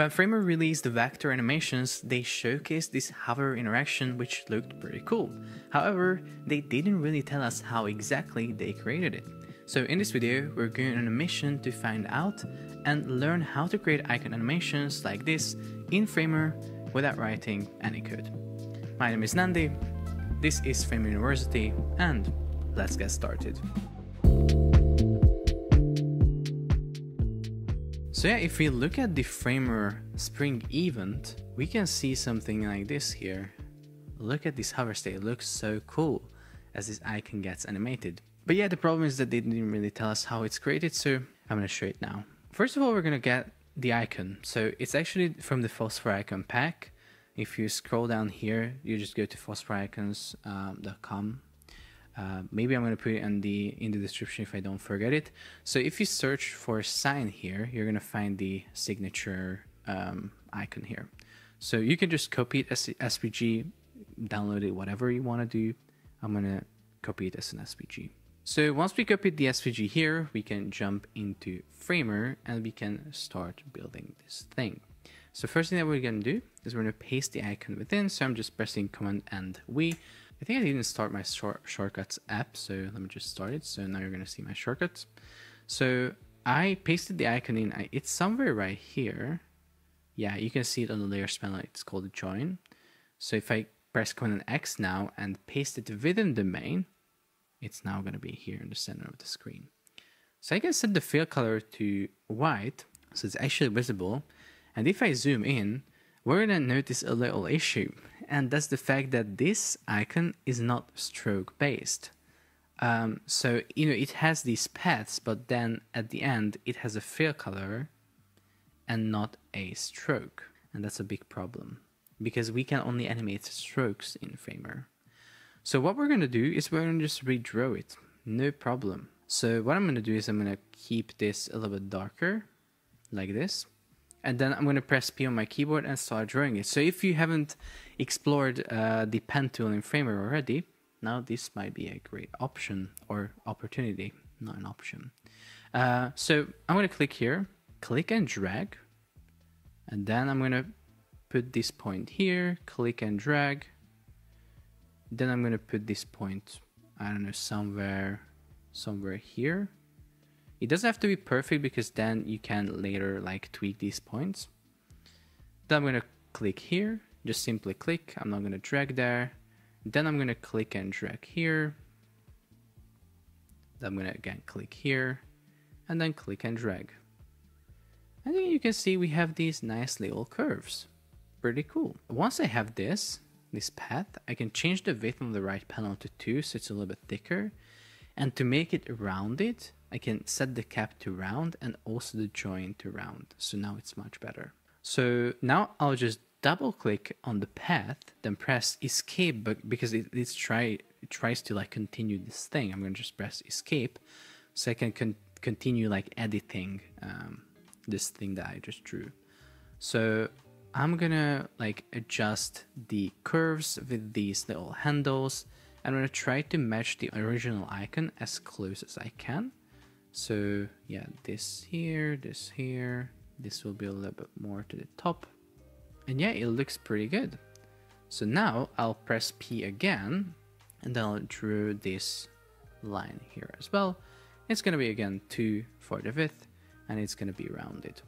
When Framer released the vector animations, they showcased this hover interaction which looked pretty cool. However, they didn't really tell us how exactly they created it. So in this video, we're going on a mission to find out and learn how to create icon animations like this in Framer without writing any code. My name is Nandi, this is Framer University, and let's get started. So yeah, if we look at the Framer Spring event, we can see something like this here. Look at this hover state, it looks so cool as this icon gets animated. But yeah, the problem is that they didn't really tell us how it's created, so I'm gonna show it now. First of all, we're gonna get the icon. So it's actually from the Phosphor Icon pack. If you scroll down here, you just go to phosphoricons.com. Uh, Uh, maybe I'm gonna put it in the in the description if I don't forget it. So if you search for sign here, you're gonna find the signature um, icon here. So you can just copy it as SVG, download it, whatever you want to do. I'm gonna copy it as an SVG. So once we copy the SVG here, we can jump into Framer and we can start building this thing. So first thing that we're gonna do is we're gonna paste the icon within. So I'm just pressing Command and V. I think I didn't start my short shortcuts app, so let me just start it. So now you're gonna see my shortcuts. So I pasted the icon in. It's somewhere right here. Yeah, you can see it on the layer panel. It's called join. So if I press Command X now and paste it within the main, it's now to be here in the center of the screen. So I can set the fill color to white, so it's actually visible. And if I zoom in, we're to notice a little issue, and that's the fact that this icon is not stroke based. Um, so, you know, it has these paths, but then at the end, it has a fill color and not a stroke. And that's a big problem because we can only animate strokes in Framer. So what we're going to do is we're going to just redraw it. No problem. So what I'm going to do is I'm going to keep this a little bit darker like this. And then I'm going to press P on my keyboard and start drawing it. So if you haven't explored uh, the pen tool in Framer already, now this might be a great option or opportunity, not an option. Uh, so I'm going to click here, click and drag. And then I'm going to put this point here, click and drag then I'm gonna put this point, I don't know, somewhere, somewhere here. It doesn't have to be perfect because then you can later like tweak these points. Then I'm gonna click here, just simply click, I'm not gonna drag there. Then I'm gonna click and drag here. Then I'm gonna again click here and then click and drag. And then you can see we have these nice little curves. Pretty cool. Once I have this, this path, I can change the width on the right panel to 2 so it's a little bit thicker. And to make it rounded, I can set the cap to round and also the join to round. So now it's much better. So now I'll just double click on the path, then press escape but because it, it's try, it tries to like continue this thing. I'm going to just press escape so I can con continue like editing um, this thing that I just drew. So I'm gonna like adjust the curves with these little handles. I'm gonna try to match the original icon as close as I can. So yeah, this here, this here, this will be a little bit more to the top. And yeah, it looks pretty good. So now I'll press P again, and then I'll draw this line here as well. It's gonna be again 2 for the width, and it's gonna be rounded.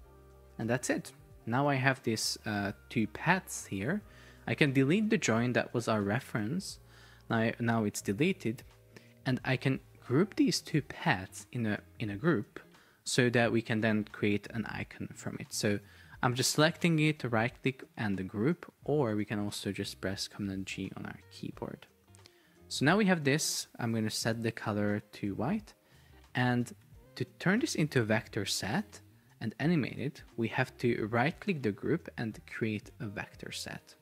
And that's it. Now I have these uh, two paths here. I can delete the join that was our reference. Now, now it's deleted. And I can group these two paths in a, in a group so that we can then create an icon from it. So I'm just selecting it, right click and the group, or we can also just press Command G on our keyboard. So now we have this, I'm going to set the color to white. And to turn this into a vector set, and animate it, we have to right click the group and create a vector set.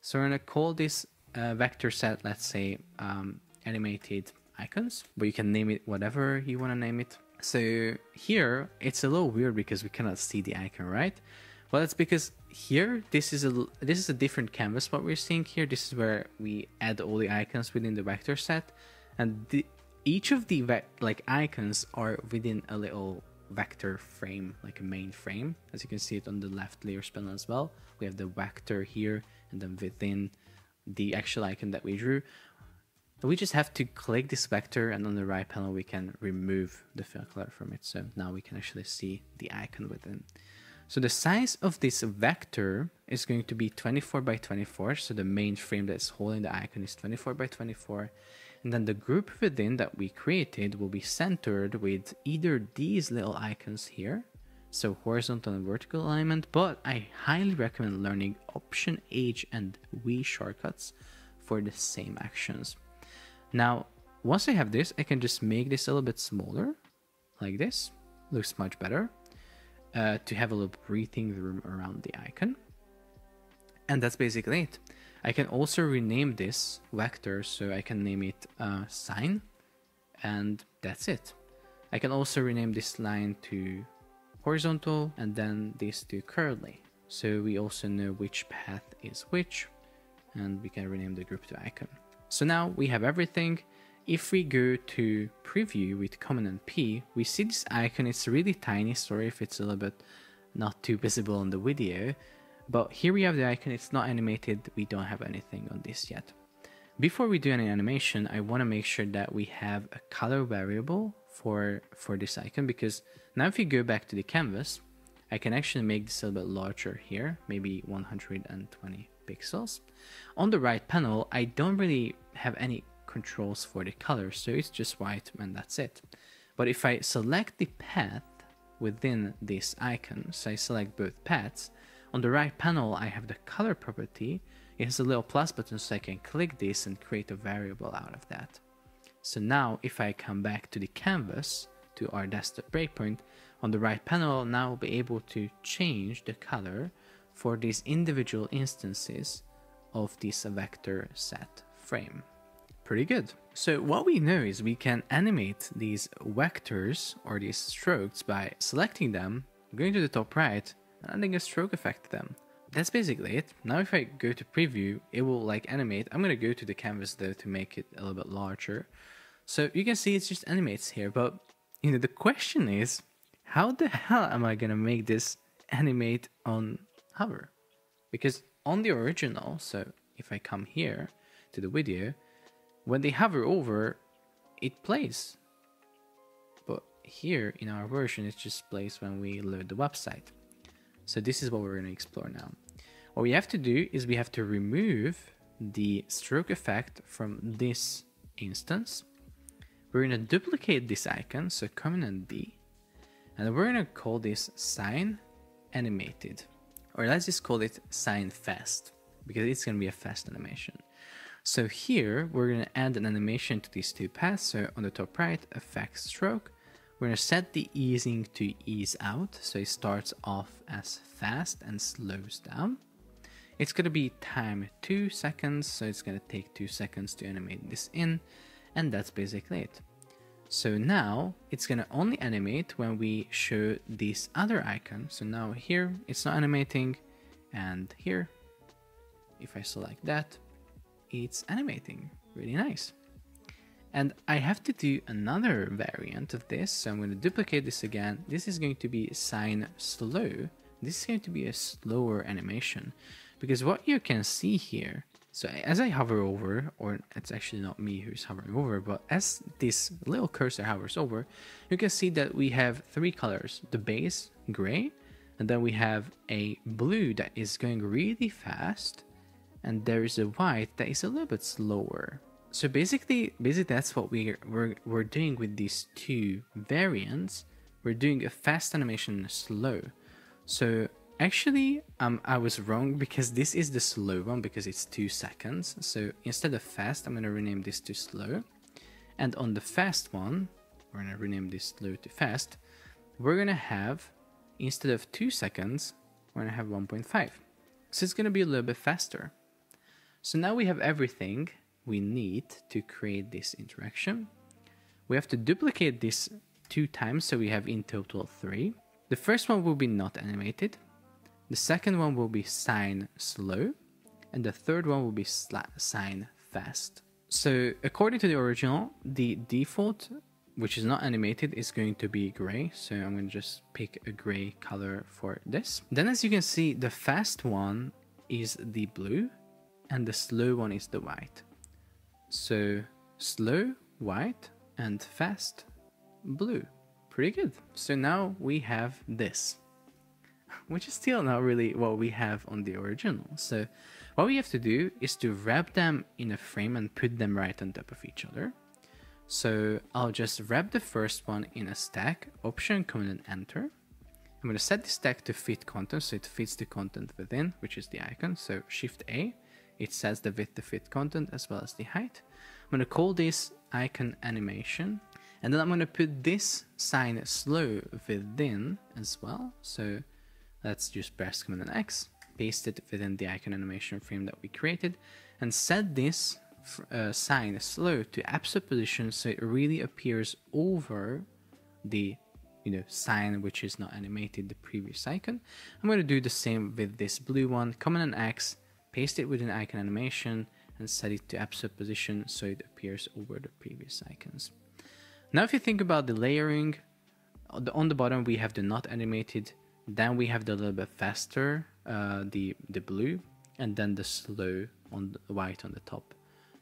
So we're gonna call this uh, vector set, let's say um, animated icons, but you can name it whatever you wanna name it. So here it's a little weird because we cannot see the icon, right? Well, that's because here this is a this is a different canvas. What we're seeing here, this is where we add all the icons within the vector set, and the, each of the like icons are within a little vector frame, like a main frame. As you can see it on the left layers panel as well. We have the vector here and then within the actual icon that we drew. We just have to click this vector and on the right panel we can remove the fill color from it. So now we can actually see the icon within. So the size of this vector is going to be 24 by 24. So the main frame that's holding the icon is 24 by 24. And then the group within that we created will be centered with either these little icons here, so horizontal and vertical alignment, but I highly recommend learning Option H and V shortcuts for the same actions. Now, once I have this, I can just make this a little bit smaller, like this. Looks much better. Uh, to have a little breathing room around the icon. And that's basically it. I can also rename this vector, so I can name it uh, sign, and that's it. I can also rename this line to horizontal, and then this to curly. So we also know which path is which, and we can rename the group to icon. So now we have everything. If we go to preview with Command and P, we see this icon. It's really tiny. Sorry if it's a little bit not too visible on the video, but here we have the icon, it's not animated, we don't have anything on this yet. Before we do any animation, I want to make sure that we have a color variable for, for this icon because now if you go back to the canvas, I can actually make this a little bit larger here, maybe 120 pixels. On the right panel, I don't really have any controls for the color, so it's just white and that's it. But if I select the path within this icon, so I select both paths, on the right panel, I have the color property. It has a little plus button so I can click this and create a variable out of that. So now if I come back to the canvas, to our desktop breakpoint, on the right panel, now I'll be able to change the color for these individual instances of this vector set frame. Pretty good. So what we know is we can animate these vectors or these strokes by selecting them, going to the top right, and adding a stroke effect to them. That's basically it. Now if I go to preview, it will like animate. I'm gonna go to the canvas though to make it a little bit larger. So you can see it just animates here, but you know, the question is, how the hell am I gonna make this animate on hover? Because on the original, so if I come here to the video, when they hover over, it plays. But here in our version, it just plays when we load the website. So this is what we're going to explore now. What we have to do is we have to remove the stroke effect from this instance. We're going to duplicate this icon, so Command and D, and we're going to call this sign animated, or let's just call it sign fast, because it's going to be a fast animation. So here, we're going to add an animation to these two paths, so on the top right, effect stroke, we're going to set the easing to ease out, so it starts off as fast and slows down. It's going to be time 2 seconds, so it's going to take 2 seconds to animate this in, and that's basically it. So now it's going to only animate when we show this other icon. So now here it's not animating, and here, if I select that, it's animating. Really nice. And I have to do another variant of this. So I'm going to duplicate this again. This is going to be sign slow. This is going to be a slower animation because what you can see here. So as I hover over, or it's actually not me who's hovering over, but as this little cursor hovers over, you can see that we have three colors, the base, gray, and then we have a blue that is going really fast, and there is a white that is a little bit slower. So basically, basically that's what we're, we're, we're doing with these two variants. We're doing a fast animation and a slow. So actually, um, I was wrong because this is the slow one because it's two seconds. So instead of fast, I'm going to rename this to slow. And on the fast one, we're going to rename this slow to fast. We're going to have, instead of two seconds, we're going to have 1.5. So it's going to be a little bit faster. So now we have everything we need to create this interaction. We have to duplicate this two times, so we have in total three. The first one will be not animated. The second one will be sign slow. And the third one will be sign fast. So according to the original, the default which is not animated, is going to be gray. So I'm going to just pick a gray color for this. Then as you can see, the fast one is the blue and the slow one is the white. So slow, white, and fast, blue. Pretty good. So now we have this, which is still not really what we have on the original. So what we have to do is to wrap them in a frame and put them right on top of each other. So I'll just wrap the first one in a stack, Option, Command, and Enter. I'm going to set the stack to fit content, so it fits the content within, which is the icon. So Shift A, it sets the width to fit content as well as the height. I'm going to call this icon animation, and then I'm going to put this sign slow within as well. So let's just press Command and X, paste it within the icon animation frame that we created, and set this uh, sign slow to absolute position so it really appears over the you know sign which is not animated the previous icon. I'm going to do the same with this blue one command and x paste it within icon animation and set it to absolute position so it appears over the previous icons. Now if you think about the layering the, on the bottom we have the not animated then we have the little bit faster uh, the the blue and then the slow on the white on the top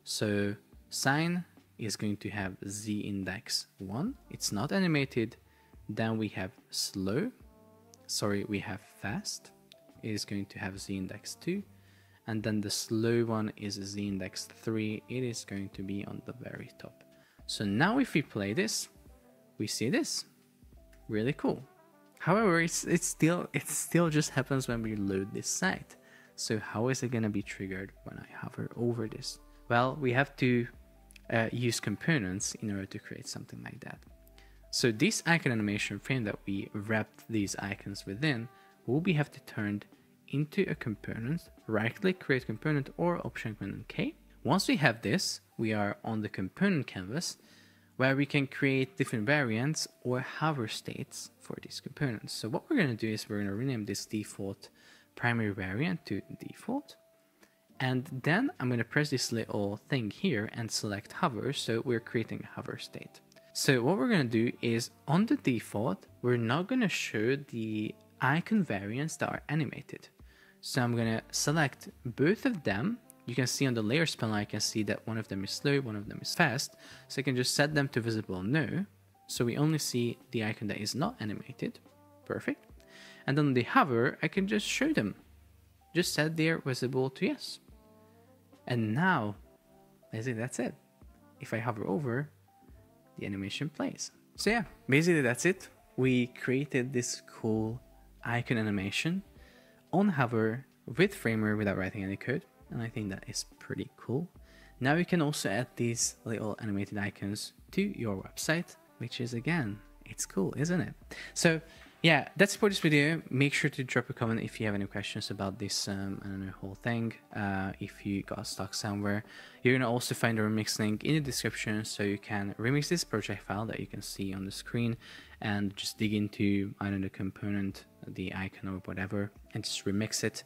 so sign is going to have z index 1. It's not animated. Then we have slow. Sorry, we have fast. It is going to have z index 2. And then the slow one is z index 3. It is going to be on the very top. So now if we play this, we see this. Really cool. However, it's, it's still it still just happens when we load this site. So how is it gonna be triggered when I hover over this? Well, we have to uh, use components in order to create something like that. So this icon animation frame that we wrapped these icons within will be have to turn into a component, right click create component or option command K. Once we have this, we are on the component canvas where we can create different variants or hover states for these components. So what we're going to do is we're going to rename this default primary variant to default. And then I'm going to press this little thing here and select hover. So we're creating a hover state. So what we're going to do is on the default, we're not going to show the icon variants that are animated. So I'm going to select both of them. You can see on the layer panel, I can see that one of them is slow, one of them is fast. So I can just set them to visible no. So we only see the icon that is not animated. Perfect. And then the hover, I can just show them. Just set their visible to yes. And now, basically that's it. If I hover over, the animation plays. So yeah, basically that's it. We created this cool icon animation on hover with Framer without writing any code. And I think that is pretty cool. Now you can also add these little animated icons to your website, which is again, it's cool, isn't it? So yeah, that's for this video. Make sure to drop a comment if you have any questions about this um, I don't know, whole thing. Uh, if you got stuck somewhere, you're gonna also find a remix link in the description so you can remix this project file that you can see on the screen and just dig into I don't know the component, the icon or whatever, and just remix it.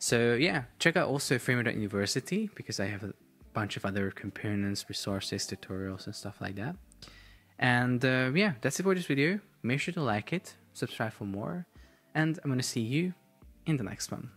So yeah, check out also Framer.university because I have a bunch of other components, resources, tutorials, and stuff like that. And uh, yeah, that's it for this video. Make sure to like it, subscribe for more, and I'm gonna see you in the next one.